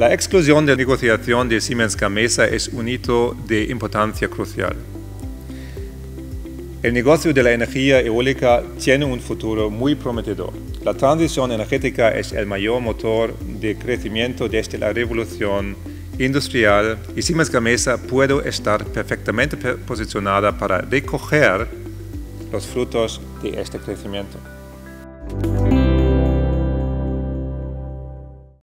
La exclusión de negociación de Siemens Gamesa es un hito de importancia crucial. El negocio de la energía eólica tiene un futuro muy prometedor. La transición energética es el mayor motor de crecimiento desde la revolución industrial y Siemens Gamesa puede estar perfectamente posicionada para recoger los frutos de este crecimiento.